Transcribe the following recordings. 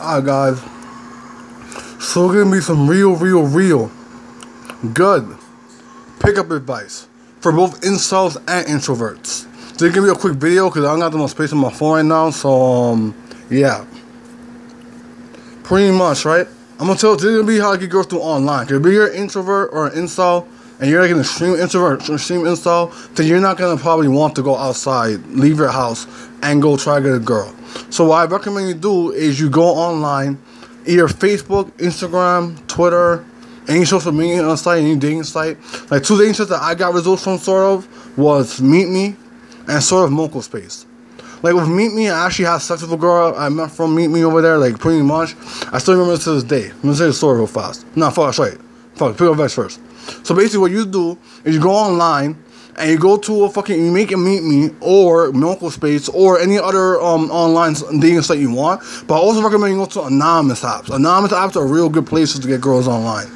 Alright, guys. So, gonna be some real, real, real good pickup advice for both incels and introverts. So, give me a quick video because I don't got the most space on my phone right now. So, um, yeah. Pretty much, right? I'm gonna tell this is gonna be how I get girls through online. If you're an introvert or an incel and you're like an extreme introvert, extreme incel, then you're not gonna probably want to go outside, leave your house, and go try to get a girl. So what I recommend you do is you go online, either Facebook, Instagram, Twitter, any social media site, any dating site. Like two dating sites that I got results from sort of was Meet Me and sort of Moco Space. Like with Meet Me, I actually had sex with a girl I met from Meet Me over there, like pretty much. I still remember to this day. I'm gonna say the story real fast. Not No, fuck, sorry. Pick up vex first. So basically what you do is you go online and you go to a fucking you make a meet me or Moco Space or any other um online dating site you want. But I also recommend you go to anonymous apps. Anonymous apps are real good places to get girls online.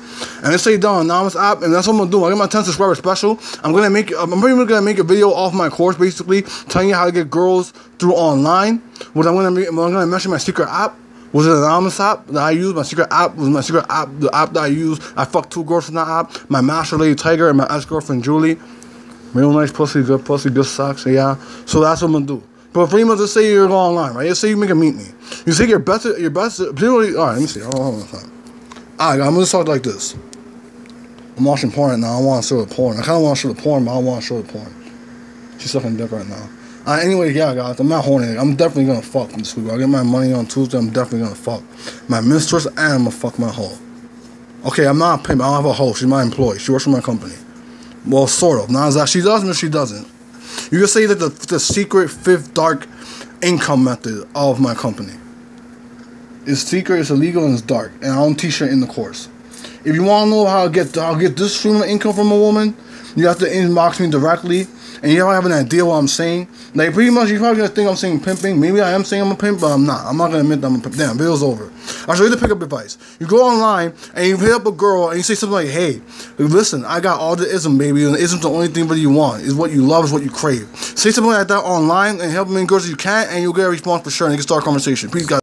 And let's say down anonymous app, and that's what I'm gonna do. I get my 10 subscriber special. I'm gonna make I'm pretty much gonna make a video off my course basically telling you how to get girls through online. What I'm gonna make, I'm gonna mention my secret app was it an anonymous app that I used? My secret app was my secret app, the app that I used. I fucked two girls from that app. My master lady Tiger and my ex girlfriend Julie. Real nice pussy, good pussy, good socks, yeah. So that's what I'm gonna do. But pretty much, let's say you're online, right? Let's say you make a meet me. You say your best, your best, all right, let me see. Hold on, hold on. All right, I'm gonna talk like this. I'm watching porn right now. I want to show the porn. I kind of want to show the porn, but I don't want to show the porn. She's sucking dick right now. Uh, anyway, yeah, guys, I'm not horny. I'm definitely gonna fuck this week. I'll get my money on Tuesday. I'm definitely gonna fuck my mistress and I'm gonna fuck my hoe. Okay, I'm not a pimp. I don't have a hoe. She's my employee. She works for my company. Well, sort of. Not exactly. She does, but she doesn't. You can say that the the secret fifth dark income method of my company. It's secret, it's illegal, and it's dark. And I don't teach it in the course. If you want to know how to get to get this stream of income from a woman, you have to inbox me directly and you don't have an idea what I'm saying. Like pretty much, you probably gonna think I'm saying pimping. Maybe I am saying I'm a pimp, but I'm not. I'm not gonna admit that I'm a pimp. Damn, video's over. I'll show you the pickup advice. You go online and you hit up a girl and you say something like, "Hey, listen, I got all the ism, baby, and ism's the only thing that you want. Is what you love, is what you crave." Say something like that online and help me girls you can, and you'll get a response for sure, and you can start a conversation. Please, guys.